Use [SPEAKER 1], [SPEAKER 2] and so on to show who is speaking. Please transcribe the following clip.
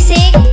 [SPEAKER 1] say